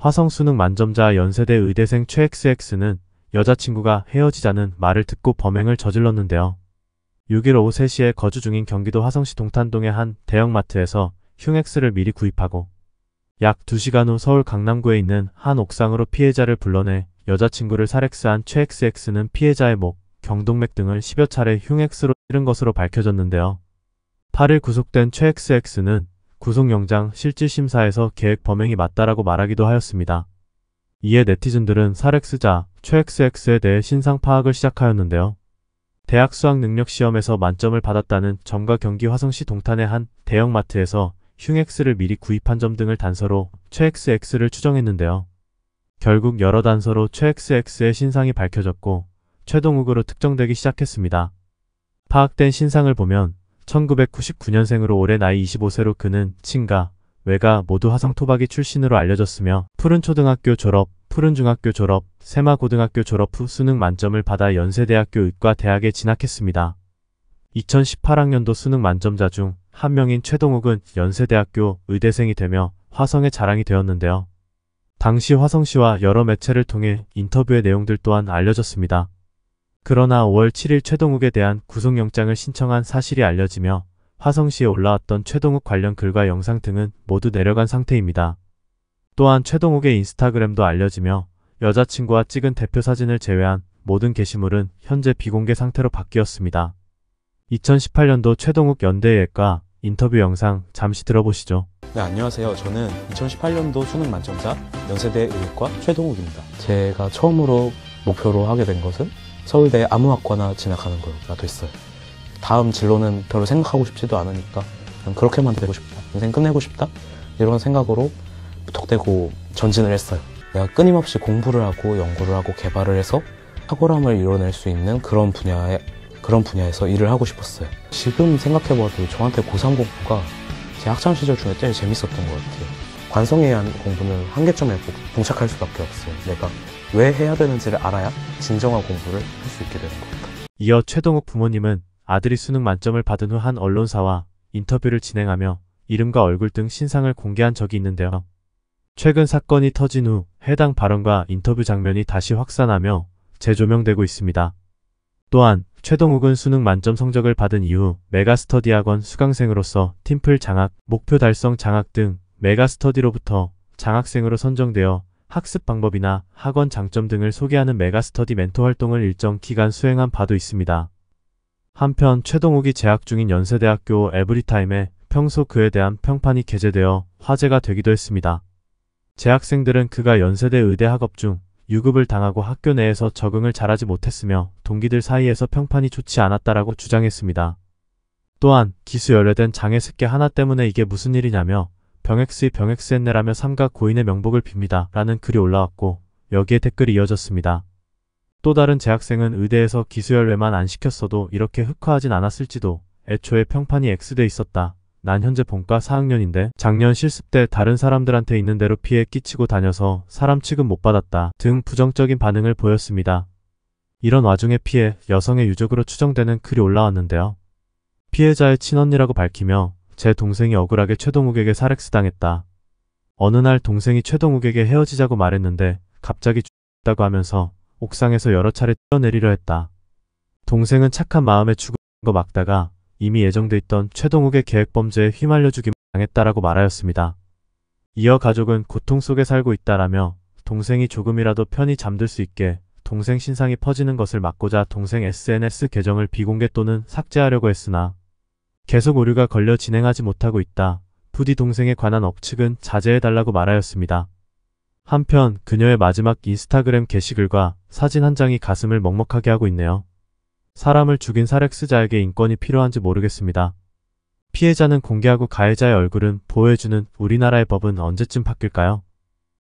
화성 수능 만점자 연세대 의대생 최XX는 여자친구가 헤어지자는 말을 듣고 범행을 저질렀는데요. 6일 오후 3시에 거주 중인 경기도 화성시 동탄동의 한 대형마트에서 흉엑스를 미리 구입하고 약 2시간 후 서울 강남구에 있는 한 옥상으로 피해자를 불러내 여자친구를 살엑스한 최XX는 피해자의 목, 경동맥 등을 10여 차례 흉엑스로 찌른 것으로 밝혀졌는데요. 8일 구속된 최XX는 구속영장 실질심사에서 계획 범행이 맞다라고 말하기도 하였습니다. 이에 네티즌들은 살엑스자 최XX에 대해 신상 파악을 시작하였는데요. 대학 수학능력시험에서 만점을 받았다는 점과 경기 화성시 동탄의 한 대형마트에서 흉X를 미리 구입한 점 등을 단서로 최XX를 추정했는데요. 결국 여러 단서로 최XX의 신상이 밝혀졌고 최동욱으로 특정되기 시작했습니다. 파악된 신상을 보면 1999년생으로 올해 나이 25세로 그는 친가, 외가 모두 화성토박이 출신으로 알려졌으며 푸른 초등학교 졸업, 푸른 중학교 졸업, 세마 고등학교 졸업 후 수능 만점을 받아 연세대학교 의과 대학에 진학했습니다. 2018학년도 수능 만점자 중 한 명인 최동욱은 연세대학교 의대생이 되며 화성의 자랑이 되었는데요. 당시 화성시와 여러 매체를 통해 인터뷰의 내용들 또한 알려졌습니다. 그러나 5월 7일 최동욱에 대한 구속영장을 신청한 사실이 알려지며 화성시에 올라왔던 최동욱 관련 글과 영상 등은 모두 내려간 상태입니다. 또한 최동욱의 인스타그램도 알려지며 여자친구와 찍은 대표 사진을 제외한 모든 게시물은 현재 비공개 상태로 바뀌었습니다. 2018년도 최동욱 연대예과 인터뷰 영상 잠시 들어보시죠. 네, 안녕하세요. 저는 2018년도 수능 만점자 연세대 의과 최동욱입니다. 제가 처음으로 목표로 하게 된 것은 서울대 아무학과나 진학하는 거가 됐어요. 다음 진로는 별로 생각하고 싶지도 않으니까 그냥 그렇게만 되고 싶다. 인생 끝내고 싶다. 이런 생각으로 무턱대고 전진을 했어요. 내가 끊임없이 공부를 하고 연구를 하고 개발을 해서 탁월함을 이뤄낼 수 있는 그런 분야에 그런 분야에서 일을 하고 싶었어요. 지금 생각해봐도 저한테 고3 공부가 제 학창 시절 중에 제일 재밌었던 것 같아요. 관성에 의한 공부는 한계점에 봉착할 수밖에 없어요. 내가 왜 해야 되는지를 알아야 진정한 공부를 할 수 있게 되는 것 같아요. 이어 최동욱 부모님은 아들이 수능 만점을 받은 후 한 언론사와 인터뷰를 진행하며 이름과 얼굴 등 신상을 공개한 적이 있는데요. 최근 사건이 터진 후 해당 발언과 인터뷰 장면이 다시 확산하며 재조명되고 있습니다. 또한 최동욱은 수능 만점 성적을 받은 이후 메가스터디 학원 수강생으로서 팀플 장학, 목표 달성 장학 등 메가스터디로부터 장학생으로 선정되어 학습 방법이나 학원 장점 등을 소개하는 메가스터디 멘토 활동을 일정 기간 수행한 바도 있습니다. 한편 최동욱이 재학 중인 연세대학교 에브리타임에 평소 그에 대한 평판이 게재되어 화제가 되기도 했습니다. 재학생들은 그가 연세대 의대 학업 중 유급을 당하고 학교 내에서 적응을 잘하지 못했으며 동기들 사이에서 평판이 좋지 않았다라고 주장했습니다. 또한 기수 연례된 장애 습계 하나 때문에 이게 무슨 일이냐며 병엑스의 병엑스했네라며 삼가 고인의 명복을 빕니다. 라는 글이 올라왔고 여기에 댓글이 이어졌습니다. 또 다른 재학생은 의대에서 기수열외만 안 시켰어도 이렇게 흑화하진 않았을지도 애초에 평판이 X돼 있었다. 난 현재 본과 4학년인데 작년 실습 때 다른 사람들한테 있는 대로 피해 끼치고 다녀서 사람 취급 못 받았다 등 부정적인 반응을 보였습니다. 이런 와중에 피해 여성의 유족으로 추정되는 글이 올라왔는데요. 피해자의 친언니라고 밝히며 제 동생이 억울하게 최동욱에게 살액스 당했다. 어느 날 동생이 최동욱에게 헤어지자고 말했는데 갑자기 죽다고 하면서 옥상에서 여러 차례 뛰어내리려 했다. 동생은 착한 마음에 죽은 거 막다가 이미 예정돼 있던 최동욱의 계획범죄에 휘말려주기만 당했다라고 말하였습니다. 이어 가족은 고통 속에 살고 있다라며 동생이 조금이라도 편히 잠들 수 있게 동생 신상이 퍼지는 것을 막고자 동생 SNS 계정을 비공개 또는 삭제하려고 했으나 계속 오류가 걸려 진행하지 못하고 있다. 부디 동생에 관한 억측은 자제해달라고 말하였습니다. 한편 그녀의 마지막 인스타그램 게시글과 사진 한 장이 가슴을 먹먹하게 하고 있네요. 사람을 죽인 살액스자에게 인권이 필요한지 모르겠습니다. 피해자는 공개하고 가해자의 얼굴은 보호해주는 우리나라의 법은 언제쯤 바뀔까요?